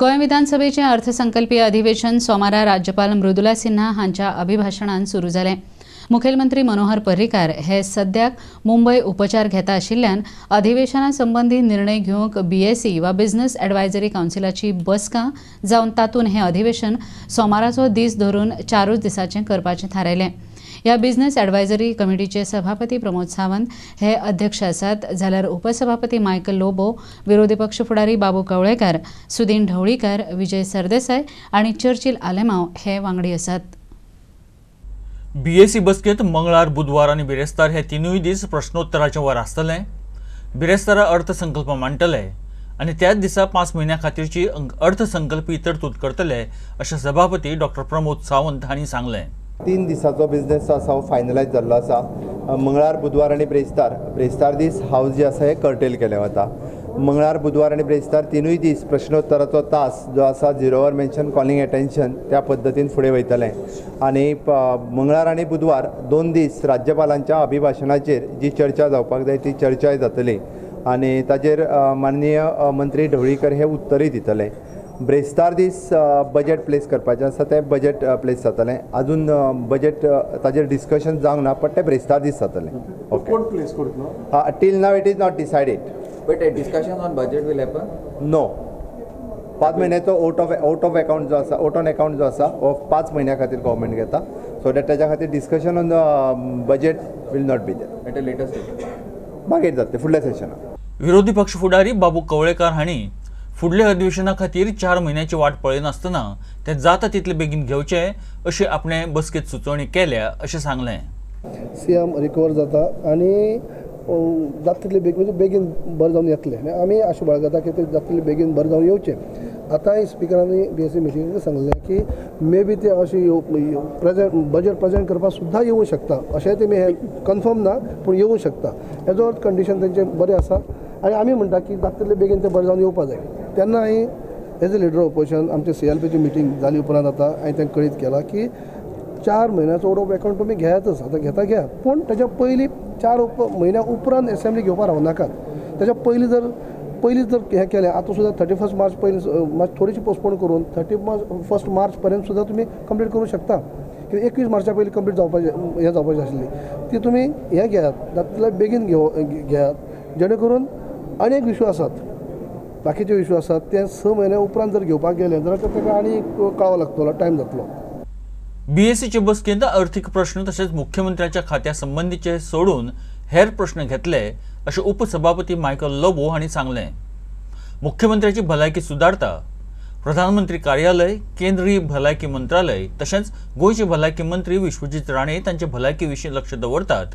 गोंय विधानसभेचें अर्थसंकल्पीय अधिवेशन सोमारा राज्यपाल मृदुला सिन्हा हांच्या अभिभाशणान सुरू जालें मुखेलमंत्री मनोहर पर्रीकार हे सद्याक मुंबय उपचार घेता आशिल्ल्यान अधिवेशना संबंधी निर्णय घेवंक बीएसई वा बिझनेस एडवायझरी कावन्सिलाची बसका जावन तातूंत हें अधिवेशन सोमाराचो दीस धरून चारूच दिसाचें करपाचें थारायलें. ह्या बिझनेस ॲडवायझरी कमिटीचे सभापती प्रमोद सावंत हे अध्यक्ष आसात जाल्यार उपसभापती मायकल लोबो विरोधी पक्ष फुडारी बाबू कवळेकार सुदीन ढवळीकार विजय सरदेसाय आनी चर्चिल आलेमांव हे वांगडी आसात बीएससी बसकेंत मंगळार बुधवार आनी बिरेस्तार हे तिनूय दीस प्रश्नोत्तराचें वर आसतलें बिरेस्तारा अर्थसंकल्प मांडटले आनी त्याच दिसा पांच म्हयन्यां खातीरची अर्थसंकल्पीय तरतूद करतले अशें सभापती डॉक्टर प्रमोद सावंत हांणी सांगलें. तीन दिसाचो बिझनेस जो आसा हो फायनलायज जाल्लो आसा मंगळार बुधवार आनी ब्रेस्तार. ब्रेस्तार दीस हावस जे आसा हे कर्टेल केलें वता मंगळार बुधवार आनी ब्रेस्तार तिनूय दीस प्रश्नोत्तराचो तास जो आसा झिरो वर मेन्शन कॉलिंग एटेन्शन त्या पद्दतीन फुडें वयतलें आनी मंगळार आनी बुधवार दोन दीस राज्यपालांच्या अभिभाशणाचेर जी चर्चा जावपाक जाय ती चर्चाय जातली. आनी ताचेर माननीय मंत्री ढवळीकर हे उत्तरूय दितले. ब्रेस्तार दीस बजेट प्लेस करपाचें आसा तें बजेट प्लेस जातलें. अजून बजेट ताचेर डिस्कशन जावंक ना बट तें ब्रेस्तार दीस जातलें okay till now it is not decided a discussion on budget will happen. No पांच म्हयन्याचो out of out of account जो आसा आउट ऑन अकाउंट जो आसा हो पांच म्हयन्या खातीर गव्हर्मेंट घेता. सो दॅट ताच्या खातीर discussion on budget will not be later stage. मागीर जातलें फुडल्या सेशनाक विरोधी पक्ष फुडारी बाबू कवळेकार हांणी फुडल्या अधिवेशना खातीर चार म्हयन्याची वाट पळयनासतना तें जाता तितले बेगीन घेवचें अशी आपणे बसकेंत सुचोवणी केल्या अशें सांगलें. सी एम रिकवर जाता आनी जाता तितले बेगीन म्हणजे बेगीन बरें जावन येतलें. आमी आशा बाळगता की ते जाता तितले बेगीन बरें जावन येवचें. आतांय स्पिकरांनी बी एस सी मिटिंगेक सांगलें की मे बी ते अशें प्रेजेंट बजेट प्रेजेंट करपाक सुद्दां येवंक शकता. अशेंय तेमी हें कन्फर्म ना पूण येवूं शकता. हेजो अर्थ कंडिशन तेंचें बरें आसा. आनी आमी म्हणटा की जाता तितले बेगीन ते बरें जावन येवपा जाय. तेन्ना हांवें एज अ लिडर ऑपोजिशन आमचे सी एल पीची मिटींग जाली उपरांत आतां हांवें तांकां कळीत केला की चार म्हयन्याचो ओडोप ऑफ अकावंट तुमी घेयातच आतां घेता घ्या. पूण तेच्या पयलीं चार उप म्हयन्या उपरांत एसेंब्ली घेवपाक रावनाकात तेच्या पयलीं जर पयलीं जर हें केलें आतां सुद्दां थर्टी फर्स्ट मार्च पयलीं मात थोडीशी पोस्टपोन करून थर्टी फर्स्ट मार्च पर्यंत सुद्दां तुमी कंप्लीट करूं शकता. कित्याक एकवीस मार्चा पयलीं कंप्लीट जावपाचें हें जावपाचें आसली ती तुमी हें घेयात जातल्या बेगीन घेव घेयात जेणे करून अनेक विशय आसात बाकीचे इश्यू आसात ते स म्हयन्या उपरांत जर घेवपाक गेले जाल्यार ताका आनी कळावो लागतलो टायम जातलो. बीएससीचे बसकेंत अर्थीक प्रश्न तशेंच मुख्यमंत्र्याच्या खात्या संबंदीचे सोडून हेर प्रश्न घेतले अशें उपसभापती मायकल लोबो हांणी सांगलें. मुख्यमंत्र्याची भलायकी सुदारता प्रधानमंत्री कार्यालय केंद्रीय भलायकी मंत्रालय तशेंच गोंयचे भलायकी मंत्री विश्वजीत राणे तांचे भलायकी विशीं लक्ष दवरतात.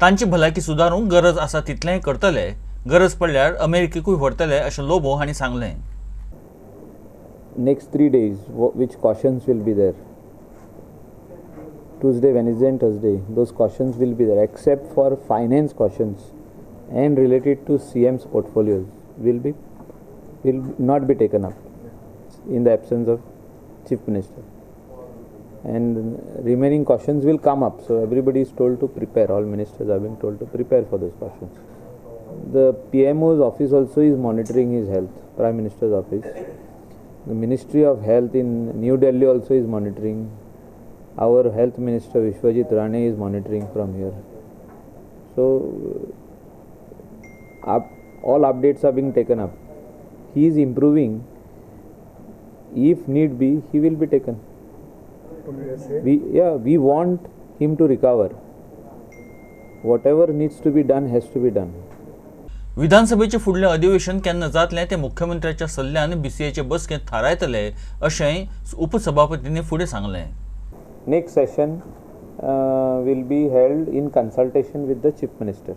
तांची भलायकी सुदारूंक गरज आसा तितलेंय करतले गरज पडल्यार अमेरिकेकूय व्हरतले अशें लोबो हांणी सांगलें next three days, wh- which cautions will be there? Tuesday, Wednesday, and Thursday. Those cautions will be there, except for finance cautions and related to CM's portfolios will be will not be taken up in the absence of chief minister. And remaining cautions will come up. So everybody is told to prepare. All ministers are being told to prepare for those cautions. The PMO's office also is monitoring his health. Prime Minister's office. The Ministry of Health in New Delhi also is monitoring. Our Health Minister Vishwajit Rane is monitoring from here. So, up, all updates are being taken up. He is improving. If need be, he will be taken. We, yeah, we want him to recover. Whatever needs to be done has to be done. विधानसभेचे फुडले अधिवेशन केन्ना जातले ते मुख्यमंत्र्याच्या सल्ल्यान बीसीएचे बसकेंत थारायतले अशें उपसभापतींनी फुडें सांगले. Next session will be held in consultation with the chief minister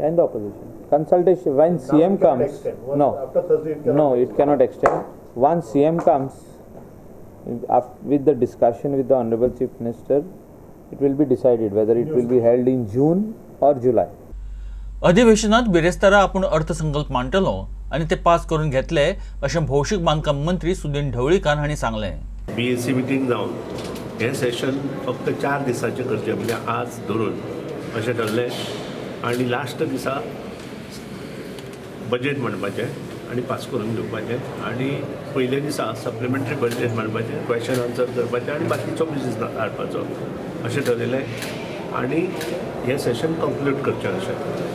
and the opposition consultation when C M comes no no it cannot extend one C M comes with the discussion with the honourable chief minister it will be decided whether it will be held in June or July अधिवेशनात बिरेस्तारा आपूण अर्थसंकल्प मांडटलो आनी ते pass करून घेतले अशें भौशीक बांदकाम मंत्री सुदीन ढवळीकार हांणी सांगलें. बी एस सी मिटींग जावन हें सेशन फक्त चार दिसाचें करचें म्हणजे आज धरून अशें ठरलें. आनी लास्ट दिसा बजेट म्हणपाचें आनी पास करून घेवपाचें आनी पयले दिसा सप्लिमेंटरी बजेट मांडपाचें क्वेश्चन आन्सर करपाचें आनी बाकीचो बिझनेस हाडपाचो अशें ठरयलें आनी हें सेशन कंक्लूड करचें अशें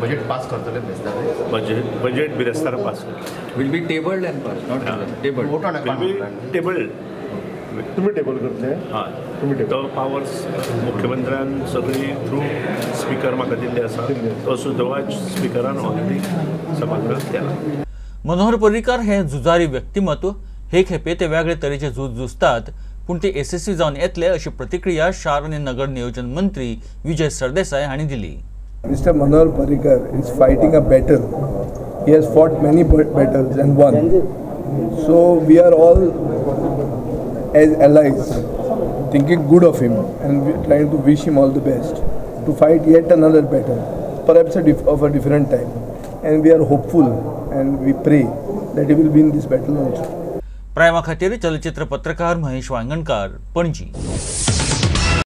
बजेट पास करतले बजेट बजेट बिरेस्तारा पास करचें will be tabled and pass not tabled table तुम्ही टेबल करते हय तो पावर्स मुख्यमंत्र्यान सगळी थ्रू स्पिकर म्हाका दिल्ले आसा तो सुदोवाच स्पिकरान ऑलरेडी सभागृहात केला. मनोहर पर्रीकार हे झुजारी व्यक्तिमत्व हे खेपे ते वेगळे तरेचे झूज झुजतात. पूण ते यशस्वी जावन येतले अशी प्रतिक्रिया शार आनी नगर नियोजन मंत्री विजय सरदेसाय हांणी दिली. Mr. Manohar Parikar is fighting a battle. He has fought many battles and won. So we are all as allies thinking good of him and we trying to wish him all the best to fight yet another battle, perhaps a dif- of a different time. And we are hopeful and we pray that he will win this battle also. प्रायमा खातीर चलचित्र पत्रकार महेश वांगणकार पणजी